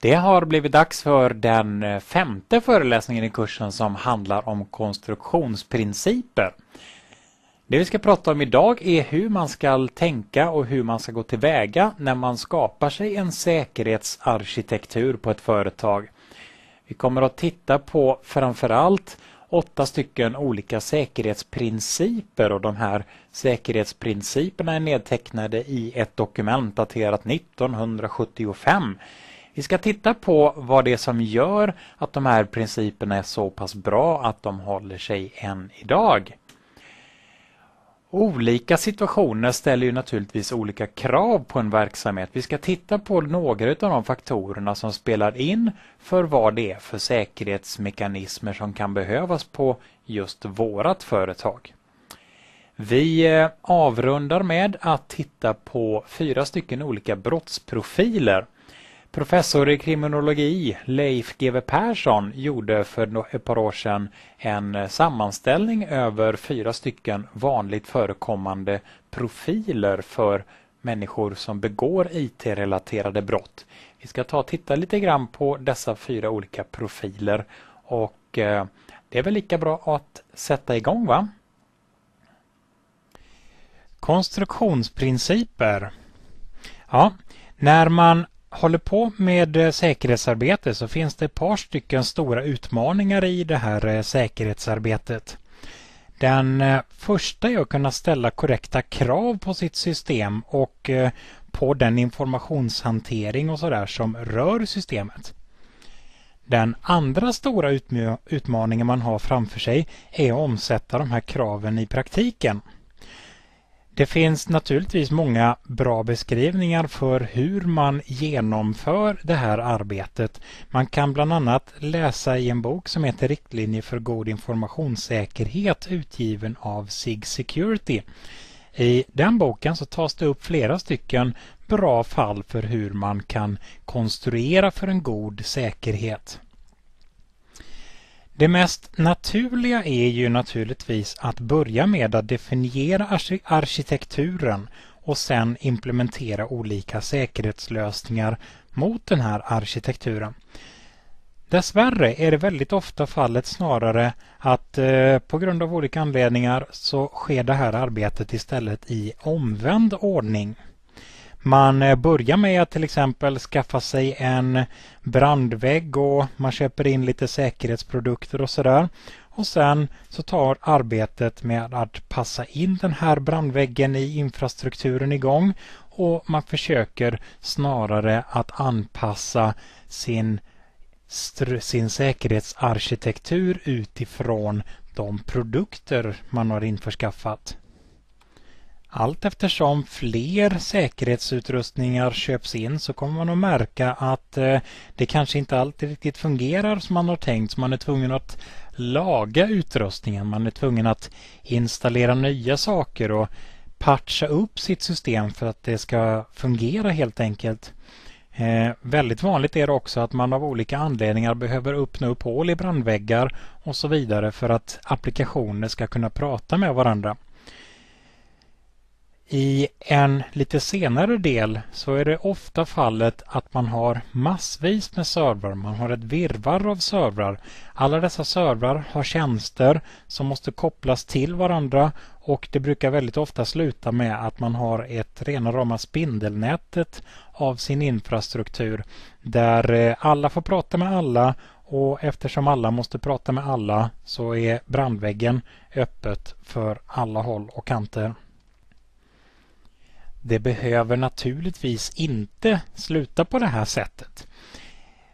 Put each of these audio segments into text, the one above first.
Det har blivit dags för den eh, femte föreläsningen i kursen som handlar om konstruktionsprinciper. Det vi ska prata om idag är hur man ska tänka och hur man ska gå tillväga när man skapar sig en säkerhetsarkitektur på ett företag. Vi kommer att titta på framförallt åtta stycken olika säkerhetsprinciper och de här säkerhetsprinciperna är nedtecknade i ett dokument daterat 1975 vi ska titta på vad det är som gör att de här principerna är så pass bra att de håller sig än idag. Olika situationer ställer ju naturligtvis olika krav på en verksamhet. Vi ska titta på några av de faktorerna som spelar in för vad det är för säkerhetsmekanismer som kan behövas på just vårat företag. Vi eh, avrundar med att titta på fyra stycken olika brottsprofiler Professor i kriminologi Leif GW Persson gjorde för ett par år sedan en sammanställning över fyra stycken vanligt förekommande profiler för människor som begår IT-relaterade brott. Vi ska ta och titta lite grann på dessa fyra olika profiler och eh, det är väl lika bra att sätta igång va? Konstruktionsprinciper. Ja, när man håller på med eh, säkerhetsarbete så finns det ett par stycken stora utmaningar i det här eh, säkerhetsarbetet. Den eh, första är att kunna ställa korrekta krav på sitt system och på den informationshantering och sådär som rör systemet. Den andra stora utmaningen man har framför sig är att omsätta de här kraven i praktiken. Det finns naturligtvis många bra beskrivningar för hur man genomför det här arbetet. Man kan bland annat läsa i en bok som heter Riktlinjer för god informationssäkerhet utgiven av SIG Security. I den boken så tas det upp flera stycken bra fall för hur man kan konstruera för en god säkerhet. Det mest naturliga är ju naturligtvis att börja med att definiera arkitekturen och sen implementera olika säkerhetslösningar mot den här arkitekturen. Dessvärre är det väldigt ofta fallet snarare att eh, på grund av olika anledningar så sker det här arbetet istället i omvänd ordning. Man eh, börjar med att till exempel skaffa sig en brandvägg och man köper in lite säkerhetsprodukter och sådär. Och sen så tar arbetet med att passa in den här brandväggen i infrastrukturen igång och man försöker snarare att anpassa sin, sin säkerhetsarkitektur utifrån de produkter man har införskaffat. Allt eftersom fler säkerhetsutrustningar köps in så kommer man att märka att eh, det kanske inte alltid riktigt fungerar som man har tänkt. Så man är tvungen att laga utrustningen. Man är tvungen att installera nya saker och patcha upp sitt system för att det ska fungera helt enkelt. Eh, väldigt vanligt är det också att man av olika anledningar behöver öppna upp hål i brandväggar och så vidare för att applikationer ska kunna prata med varandra. I en lite senare del så är det ofta fallet att man har massvis med servrar. Man har ett virvar av servrar. Alla dessa servrar har tjänster som måste kopplas till varandra och det brukar väldigt ofta sluta med att man har ett rena rama spindelnätet av sin infrastruktur där eh, alla får prata med alla och eftersom alla måste prata med alla så är brandväggen öppet för alla håll och kanter. Det behöver naturligtvis inte sluta på det här sättet.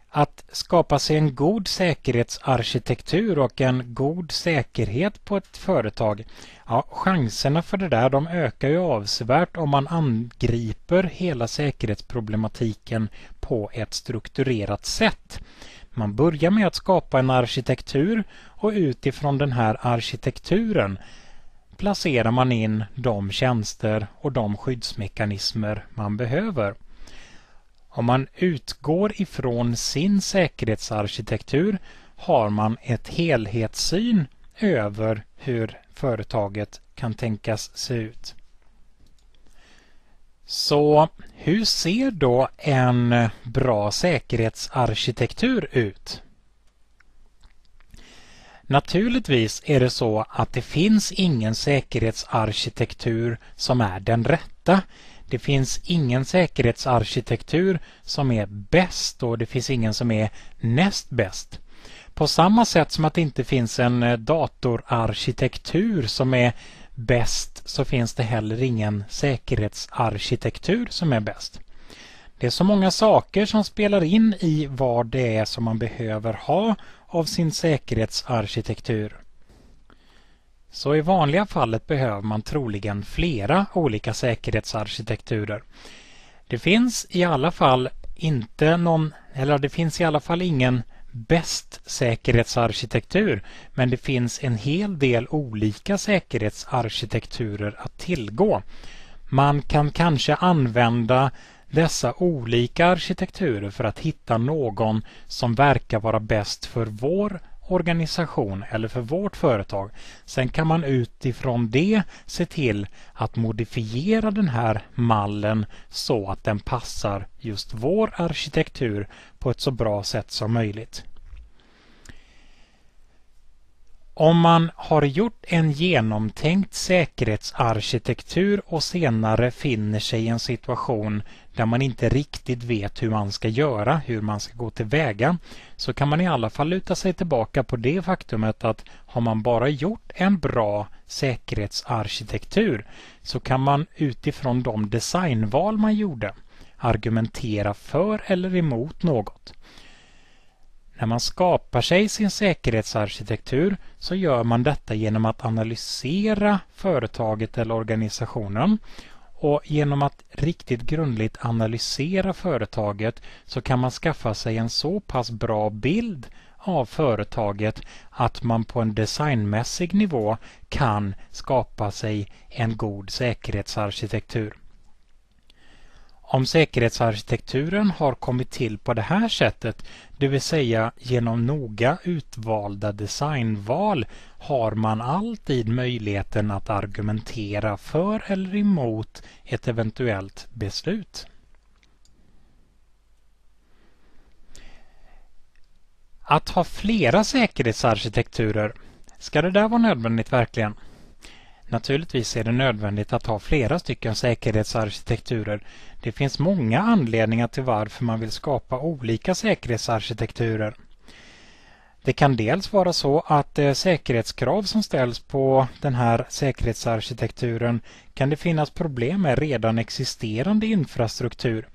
Att skapa sig en god säkerhetsarkitektur och en god säkerhet på ett företag, ja, chanserna för det där de ökar ju avsevärt om man angriper hela säkerhetsproblematiken på ett strukturerat sätt. Man börjar med att skapa en arkitektur och utifrån den här arkitekturen placerar man in de tjänster och de skyddsmekanismer man behöver. Om man utgår ifrån sin säkerhetsarkitektur har man ett helhetssyn över hur företaget kan tänkas se ut. Så hur ser då en bra säkerhetsarkitektur ut? Naturligtvis är det så att det finns ingen säkerhetsarkitektur som är den rätta. Det finns ingen säkerhetsarkitektur som är bäst och det finns ingen som är näst bäst. På samma sätt som att det inte finns en eh, datorarkitektur som är bäst så finns det heller ingen säkerhetsarkitektur som är bäst. Det är så många saker som spelar in i vad det är som man behöver ha av sin säkerhetsarkitektur. Så i vanliga fallet behöver man troligen flera olika säkerhetsarkitekturer. Det finns i alla fall inte någon, eller det finns i alla fall ingen bäst säkerhetsarkitektur men det finns en hel del olika säkerhetsarkitekturer att tillgå. Man kan kanske använda dessa olika arkitekturer för att hitta någon som verkar vara bäst för vår organisation eller för vårt företag. Sen kan man utifrån det se till att modifiera den här mallen så att den passar just vår arkitektur på ett så bra sätt som möjligt. Om man har gjort en genomtänkt säkerhetsarkitektur och senare finner sig i en situation där man inte riktigt vet hur man ska göra, hur man ska gå tillväga, så kan man i alla fall luta sig tillbaka på det faktumet att har man bara gjort en bra säkerhetsarkitektur så kan man utifrån de designval man gjorde argumentera för eller emot något. När man skapar sig sin säkerhetsarkitektur så gör man detta genom att analysera företaget eller organisationen och genom att riktigt grundligt analysera företaget så kan man skaffa sig en så pass bra bild av företaget att man på en designmässig nivå kan skapa sig en god säkerhetsarkitektur. Om säkerhetsarkitekturen har kommit till på det här sättet, det vill säga genom noga utvalda designval, har man alltid möjligheten att argumentera för eller emot ett eventuellt beslut. Att ha flera säkerhetsarkitekturer, ska det där vara nödvändigt verkligen? Naturligtvis är det nödvändigt att ha flera stycken säkerhetsarkitekturer. Det finns många anledningar till varför man vill skapa olika säkerhetsarkitekturer. Det kan dels vara så att eh, säkerhetskrav som ställs på den här säkerhetsarkitekturen kan det finnas problem med redan existerande infrastruktur.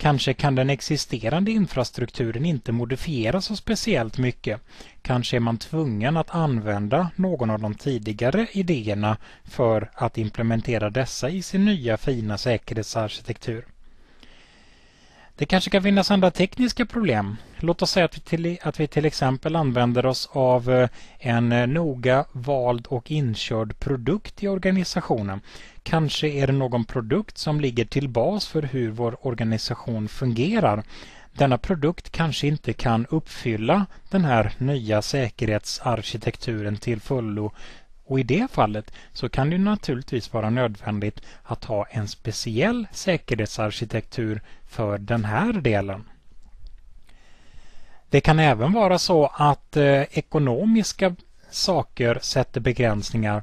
Kanske kan den existerande infrastrukturen inte modifieras så speciellt mycket. Kanske är man tvungen att använda någon av de tidigare idéerna för att implementera dessa i sin nya fina säkerhetsarkitektur. Det kanske kan finnas andra tekniska problem. Låt oss säga att vi, till, att vi till exempel använder oss av eh, en eh, noga vald och inkörd produkt i organisationen. Kanske är det någon produkt som ligger till bas för hur vår organisation fungerar. Denna produkt kanske inte kan uppfylla den här nya säkerhetsarkitekturen till fullo och i det fallet så kan det naturligtvis vara nödvändigt att ha en speciell säkerhetsarkitektur för den här delen. Det kan även vara så att eh, ekonomiska saker sätter begränsningar.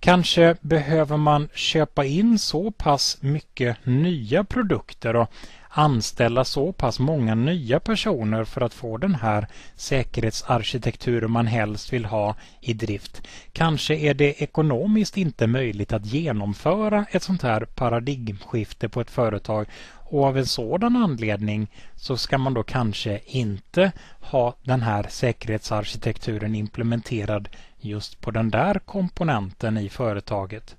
Kanske behöver man köpa in så pass mycket nya produkter och anställa så pass många nya personer för att få den här säkerhetsarkitekturen man helst vill ha i drift. Kanske är det ekonomiskt inte möjligt att genomföra ett sånt här paradigmskifte på ett företag och av en sådan anledning så ska man då kanske inte ha den här säkerhetsarkitekturen implementerad just på den där komponenten i företaget.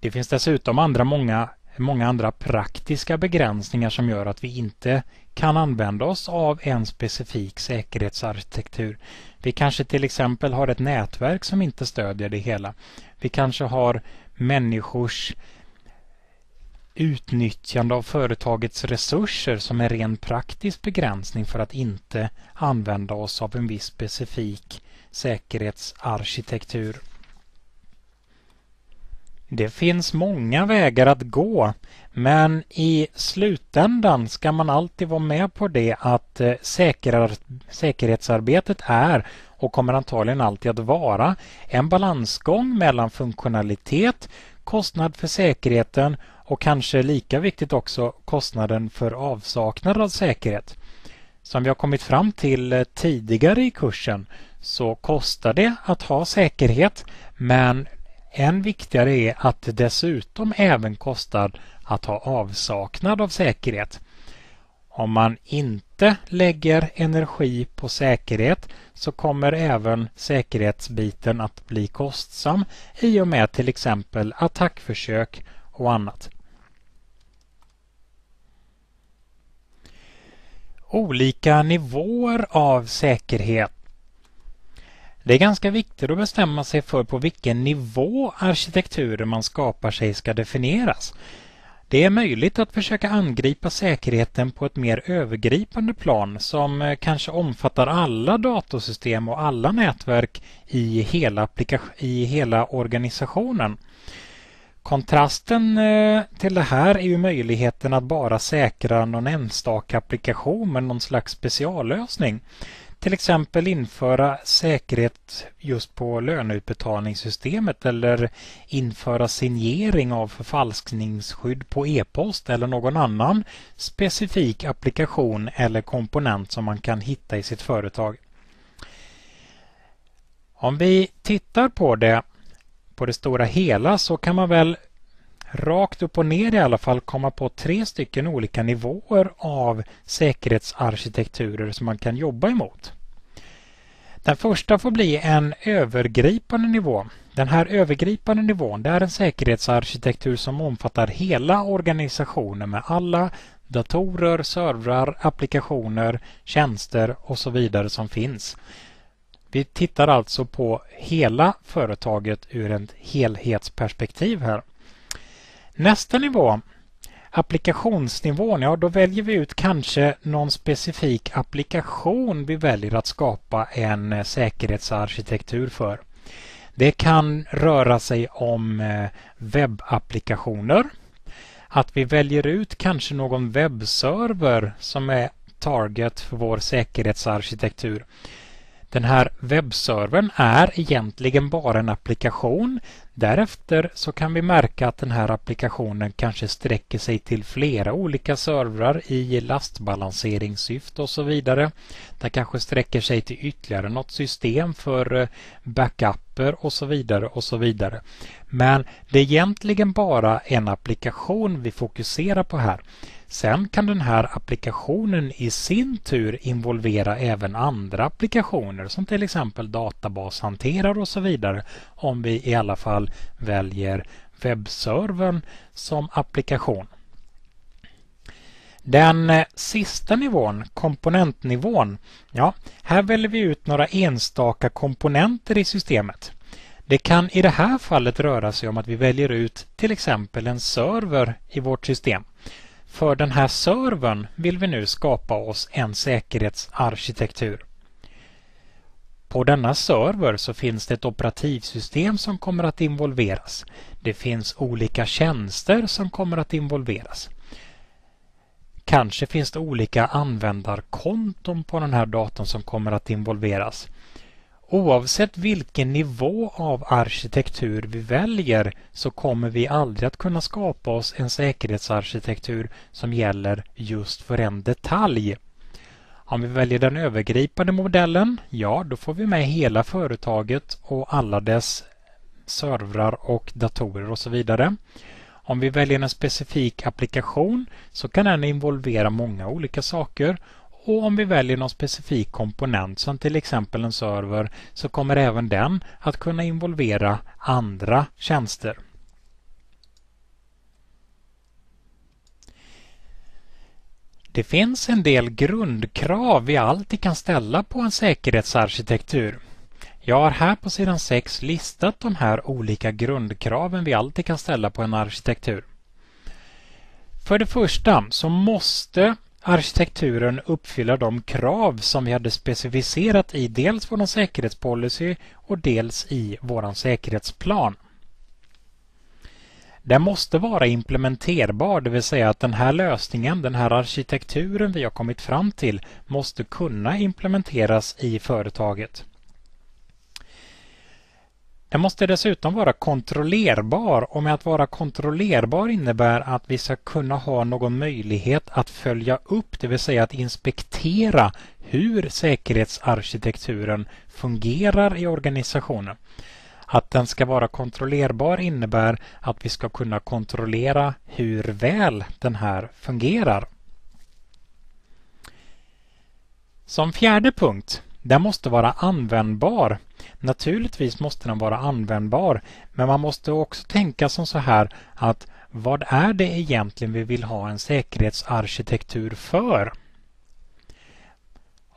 Det finns dessutom andra många många andra praktiska begränsningar som gör att vi inte kan använda oss av en specifik säkerhetsarkitektur. Vi kanske till exempel har ett nätverk som inte stödjer det hela. Vi kanske har människors utnyttjande av företagets resurser som en ren praktisk begränsning för att inte använda oss av en viss specifik säkerhetsarkitektur. Det finns många vägar att gå men i slutändan ska man alltid vara med på det att eh, säkerhetsarbetet är och kommer antagligen alltid att vara en balansgång mellan funktionalitet, kostnad för säkerheten och kanske lika viktigt också kostnaden för avsaknad av säkerhet. Som vi har kommit fram till eh, tidigare i kursen så kostar det att ha säkerhet men än viktigare är att det dessutom även kostar att ha avsaknad av säkerhet. Om man inte lägger energi på säkerhet så kommer även säkerhetsbiten att bli kostsam i och med till exempel attackförsök och annat. Olika nivåer av säkerhet det är ganska viktigt att bestämma sig för på vilken nivå arkitekturen man skapar sig ska definieras. Det är möjligt att försöka angripa säkerheten på ett mer övergripande plan som eh, kanske omfattar alla datorsystem och alla nätverk i hela, i hela organisationen. Kontrasten eh, till det här är ju möjligheten att bara säkra någon enstaka applikation med någon slags speciallösning till exempel införa säkerhet just på löneutbetalningssystemet eller införa signering av förfalskningsskydd på e-post eller någon annan specifik applikation eller komponent som man kan hitta i sitt företag. Om vi tittar på det på det stora hela så kan man väl rakt upp och ner i alla fall komma på tre stycken olika nivåer av säkerhetsarkitekturer som man kan jobba emot. Den första får bli en övergripande nivå. Den här övergripande nivån det är en säkerhetsarkitektur som omfattar hela organisationen med alla datorer, servrar, applikationer, tjänster och så vidare som finns. Vi tittar alltså på hela företaget ur ett helhetsperspektiv här. Nästa nivå, applikationsnivån, ja då väljer vi ut kanske någon specifik applikation vi väljer att skapa en eh, säkerhetsarkitektur för. Det kan röra sig om eh, webbapplikationer. Att vi väljer ut kanske någon webbserver som är target för vår säkerhetsarkitektur. Den här webbservern är egentligen bara en applikation. Därefter så kan vi märka att den här applikationen kanske sträcker sig till flera olika servrar i lastbalanseringssyfte och så vidare. Den kanske sträcker sig till ytterligare något system för backupper backuper och så vidare och så vidare. Men det är egentligen bara en applikation vi fokuserar på här. Sen kan den här applikationen i sin tur involvera även andra applikationer som till exempel databashanterare och så vidare om vi i alla fall väljer webbservern som applikation. Den eh, sista nivån, komponentnivån, ja, här väljer vi ut några enstaka komponenter i systemet. Det kan i det här fallet röra sig om att vi väljer ut till exempel en server i vårt system. För den här servern vill vi nu skapa oss en säkerhetsarkitektur. På denna server så finns det ett operativsystem som kommer att involveras. Det finns olika tjänster som kommer att involveras. Kanske finns det olika användarkonton på den här datorn som kommer att involveras. Oavsett vilken nivå av arkitektur vi väljer så kommer vi aldrig att kunna skapa oss en säkerhetsarkitektur som gäller just för en detalj. Om vi väljer den övergripande modellen, ja då får vi med hela företaget och alla dess servrar och datorer och så vidare. Om vi väljer en specifik applikation så kan den involvera många olika saker och om vi väljer någon specifik komponent som till exempel en server så kommer även den att kunna involvera andra tjänster. Det finns en del grundkrav vi alltid kan ställa på en säkerhetsarkitektur. Jag har här på sidan 6 listat de här olika grundkraven vi alltid kan ställa på en arkitektur. För det första så måste arkitekturen uppfylla de krav som vi hade specificerat i dels vår säkerhetspolicy och dels i vår säkerhetsplan. Den måste vara implementerbar, det vill säga att den här lösningen, den här arkitekturen vi har kommit fram till måste kunna implementeras i företaget. Den måste dessutom vara kontrollerbar och med att vara kontrollerbar innebär att vi ska kunna ha någon möjlighet att följa upp, det vill säga att inspektera hur säkerhetsarkitekturen fungerar i organisationen. Att den ska vara kontrollerbar innebär att vi ska kunna kontrollera hur väl den här fungerar. Som fjärde punkt, den måste vara användbar. Naturligtvis måste den vara användbar, men man måste också tänka som så här att vad är det egentligen vi vill ha en säkerhetsarkitektur för?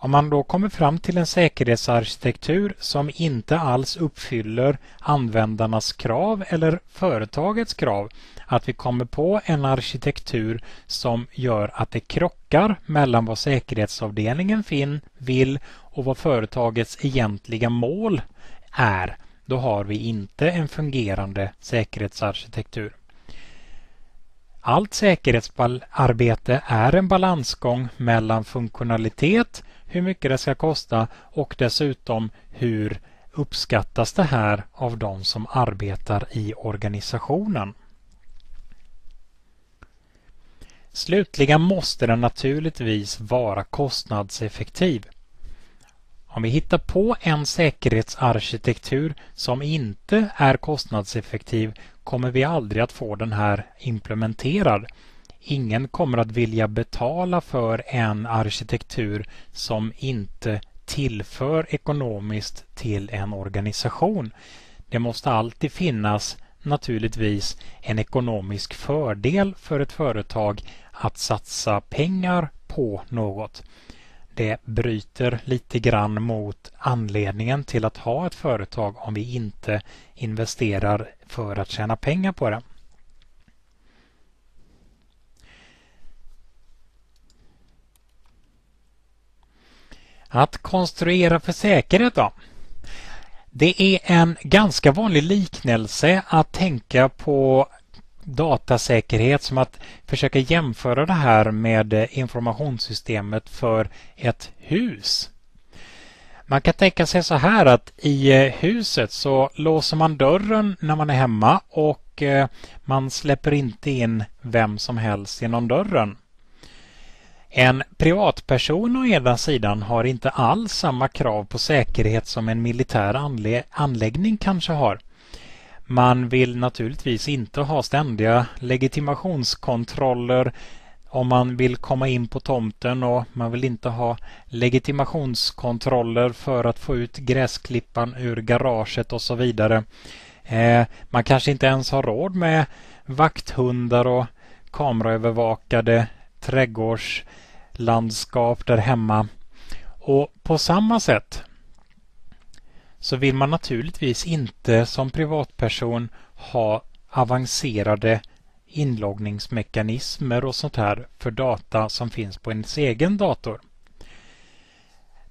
Om man då kommer fram till en säkerhetsarkitektur som inte alls uppfyller användarnas krav eller företagets krav, att vi kommer på en arkitektur som gör att det krockar mellan vad säkerhetsavdelningen fin, vill och vad företagets egentliga mål är, då har vi inte en fungerande säkerhetsarkitektur. Allt säkerhetsarbete är en balansgång mellan funktionalitet, hur mycket det ska kosta och dessutom hur uppskattas det här av de som arbetar i organisationen. Slutligen måste den naturligtvis vara kostnadseffektiv. Om vi hittar på en säkerhetsarkitektur som inte är kostnadseffektiv kommer vi aldrig att få den här implementerad. Ingen kommer att vilja betala för en arkitektur som inte tillför ekonomiskt till en organisation. Det måste alltid finnas naturligtvis en ekonomisk fördel för ett företag att satsa pengar på något. Det bryter lite grann mot anledningen till att ha ett företag om vi inte investerar för att tjäna pengar på det. Att konstruera för säkerhet då? Det är en ganska vanlig liknelse att tänka på datasäkerhet som att försöka jämföra det här med informationssystemet för ett hus. Man kan tänka sig så här att i eh, huset så låser man dörren när man är hemma och eh, man släpper inte in vem som helst genom dörren. En privatperson å ena sidan har inte alls samma krav på säkerhet som en militär anläggning kanske har. Man vill naturligtvis inte ha ständiga legitimationskontroller om man vill komma in på tomten och man vill inte ha legitimationskontroller för att få ut gräsklippan ur garaget och så vidare. Eh, man kanske inte ens har råd med vakthundar och kameraövervakade trädgårdslandskap där hemma. Och på samma sätt så vill man naturligtvis inte som privatperson ha avancerade inloggningsmekanismer och sånt här för data som finns på ens egen dator.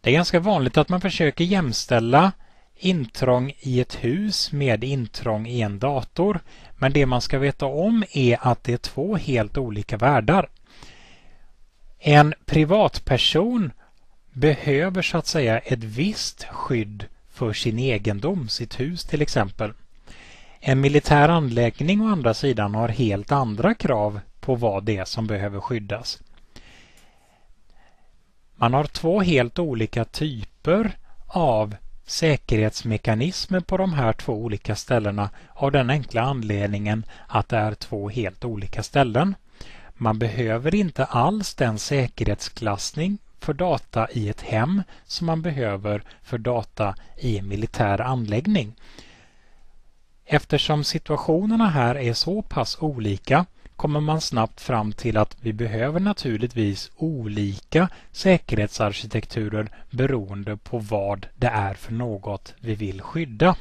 Det är ganska vanligt att man försöker jämställa intrång i ett hus med intrång i en dator. Men det man ska veta om är att det är två helt olika världar. En privatperson behöver så att säga ett visst skydd för sin egendom, sitt hus till exempel. En militär anläggning å andra sidan har helt andra krav på vad det är som behöver skyddas. Man har två helt olika typer av säkerhetsmekanismer på de här två olika ställena av den enkla anledningen att det är två helt olika ställen. Man behöver inte alls den säkerhetsklassning för data i ett hem som man behöver för data i en militär anläggning. Eftersom situationerna här är så pass olika kommer man snabbt fram till att vi behöver naturligtvis olika säkerhetsarkitekturer beroende på vad det är för något vi vill skydda.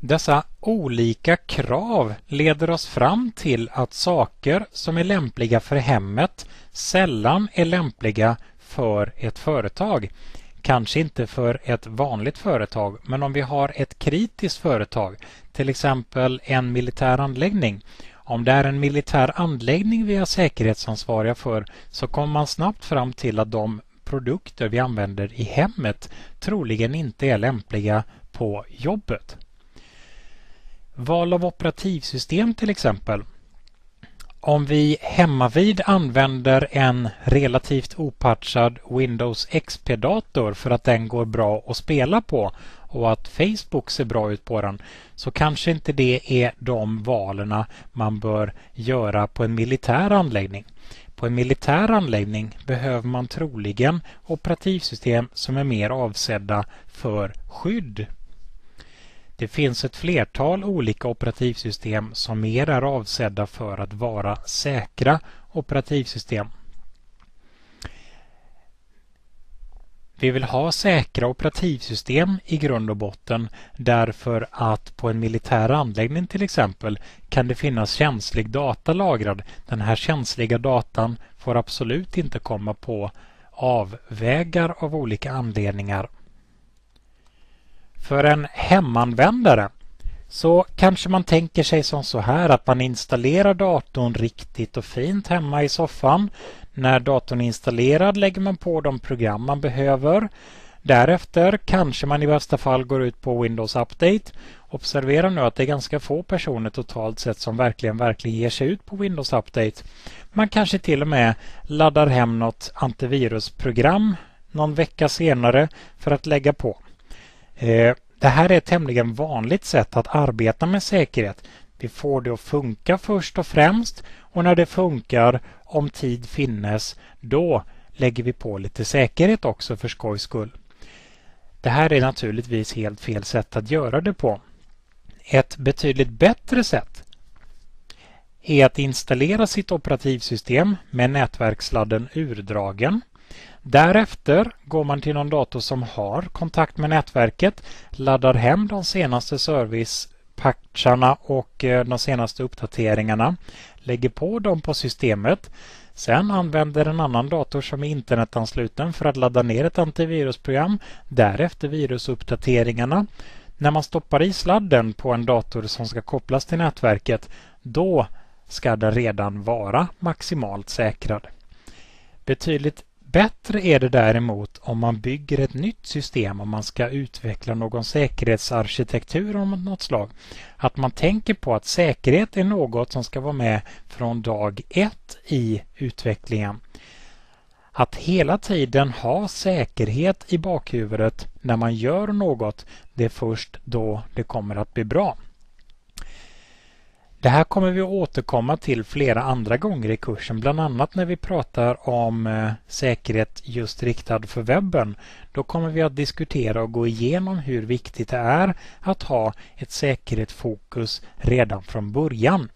Dessa olika krav leder oss fram till att saker som är lämpliga för hemmet sällan är lämpliga för ett företag. Kanske inte för ett vanligt företag, men om vi har ett kritiskt företag, till exempel en militär anläggning. Om det är en militär anläggning vi är säkerhetsansvariga för så kommer man snabbt fram till att de produkter vi använder i hemmet troligen inte är lämpliga på jobbet. Val av operativsystem till exempel. Om vi hemmavid använder en relativt opatchad Windows XP-dator för att den går bra att spela på och att Facebook ser bra ut på den så kanske inte det är de valen man bör göra på en militär anläggning. På en militär anläggning behöver man troligen operativsystem som är mer avsedda för skydd. Det finns ett flertal olika operativsystem som mer är avsedda för att vara säkra operativsystem. Vi vill ha säkra operativsystem i grund och botten därför att på en militär anläggning till exempel kan det finnas känslig data lagrad. Den här känsliga datan får absolut inte komma på avvägar av olika anledningar. För en hemanvändare så kanske man tänker sig som så här att man installerar datorn riktigt och fint hemma i soffan. När datorn är installerad lägger man på de program man behöver. Därefter kanske man i bästa fall går ut på Windows Update. Observera nu att det är ganska få personer totalt sett som verkligen, verkligen ger sig ut på Windows Update. Man kanske till och med laddar hem något antivirusprogram någon vecka senare för att lägga på. Eh, det här är ett tämligen vanligt sätt att arbeta med säkerhet. Vi får det att funka först och främst och när det funkar, om tid finnes, då lägger vi på lite säkerhet också för skojs skull. Det här är naturligtvis helt fel sätt att göra det på. Ett betydligt bättre sätt är att installera sitt operativsystem med nätverkssladden urdragen Därefter går man till någon dator som har kontakt med nätverket, laddar hem de senaste servicepatcharna och eh, de senaste uppdateringarna, lägger på dem på systemet. Sen använder en annan dator som är internetansluten för att ladda ner ett antivirusprogram. Därefter virusuppdateringarna. När man stoppar i sladden på en dator som ska kopplas till nätverket, då ska den redan vara maximalt säkrad. Betydligt Bättre är det däremot om man bygger ett nytt system om man ska utveckla någon säkerhetsarkitektur av något slag. Att man tänker på att säkerhet är något som ska vara med från dag ett i utvecklingen. Att hela tiden ha säkerhet i bakhuvudet när man gör något, det är först då det kommer att bli bra. Det här kommer vi att återkomma till flera andra gånger i kursen, bland annat när vi pratar om eh, säkerhet just riktad för webben. Då kommer vi att diskutera och gå igenom hur viktigt det är att ha ett säkerhetsfokus redan från början.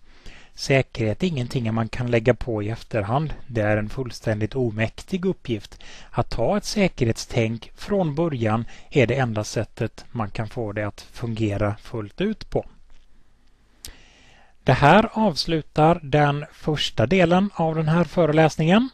Säkerhet är ingenting man kan lägga på i efterhand. Det är en fullständigt omäktig uppgift. Att ha ett säkerhetstänk från början är det enda sättet man kan få det att fungera fullt ut på. Det här avslutar den första delen av den här föreläsningen.